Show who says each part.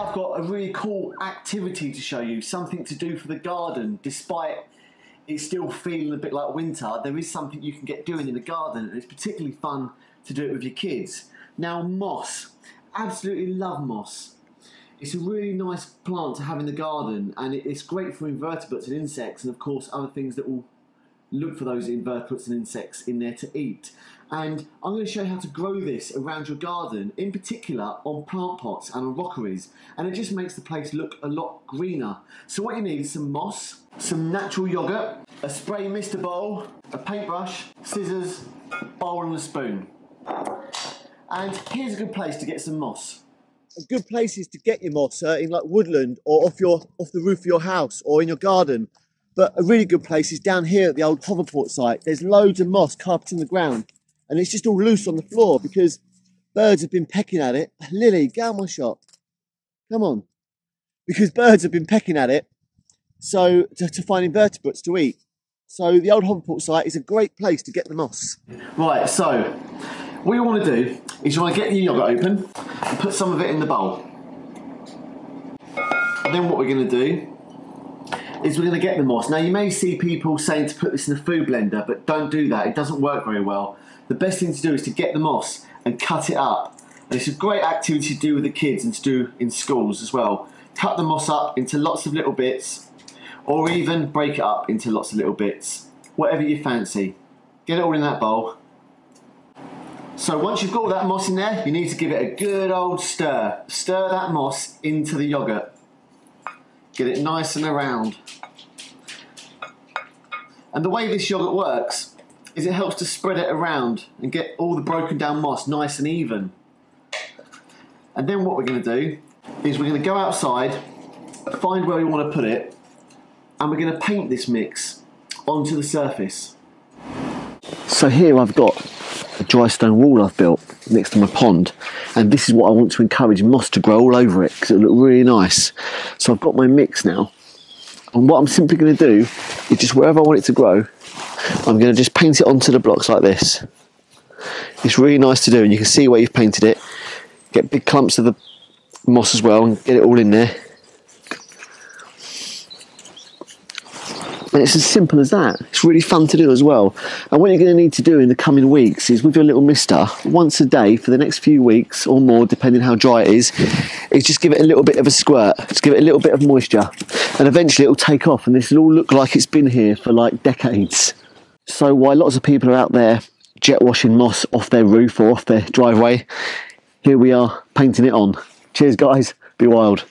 Speaker 1: I've got a really cool activity to show you, something to do for the garden. Despite it still feeling a bit like winter, there is something you can get doing in the garden and it's particularly fun to do it with your kids. Now moss, absolutely love moss. It's a really nice plant to have in the garden and it's great for invertebrates and insects and of course other things that will look for those invertebrates and insects in there to eat. And I'm going to show you how to grow this around your garden, in particular on plant pots and on rockeries. And it just makes the place look a lot greener. So what you need is some moss, some natural yogurt, a spray mister bowl, a paintbrush, scissors, bowl and a spoon. And here's a good place to get some moss.
Speaker 2: Good places to get your moss uh, in like woodland or off your off the roof of your house or in your garden. But a really good place is down here at the old hoverport site. There's loads of moss carpeting the ground and it's just all loose on the floor because birds have been pecking at it. Lily, get my shop. Come on. Because birds have been pecking at it so to, to find invertebrates to eat. So the old hoverport site is a great place to get the moss.
Speaker 1: Right, so what you want to do is you want to get your yogurt open and put some of it in the bowl. And then what we're going to do is we're going to get the moss. Now you may see people saying to put this in a food blender, but don't do that. It doesn't work very well. The best thing to do is to get the moss and cut it up. And it's a great activity to do with the kids and to do in schools as well. Cut the moss up into lots of little bits or even break it up into lots of little bits. Whatever you fancy. Get it all in that bowl. So once you've got all that moss in there, you need to give it a good old stir. Stir that moss into the yogurt. Get it nice and around. And the way this yogurt works is it helps to spread it around and get all the broken down moss nice and even. And then what we're going to do is we're going to go outside, find where we want to put it, and we're going to paint this mix onto the surface.
Speaker 2: So here I've got a dry stone wall I've built next to my pond and this is what I want to encourage moss to grow all over it because it'll look really nice. So I've got my mix now and what I'm simply going to do is just wherever I want it to grow I'm going to just paint it onto the blocks like this. It's really nice to do and you can see where you've painted it. Get big clumps of the moss as well and get it all in there. And it's as simple as that. It's really fun to do as well. And what you're going to need to do in the coming weeks is with your little mister, once a day for the next few weeks or more, depending how dry it is, is just give it a little bit of a squirt. Just give it a little bit of moisture. And eventually it'll take off and this will all look like it's been here for like decades. So while lots of people are out there jet washing moss off their roof or off their driveway, here we are painting it on. Cheers guys, be wild.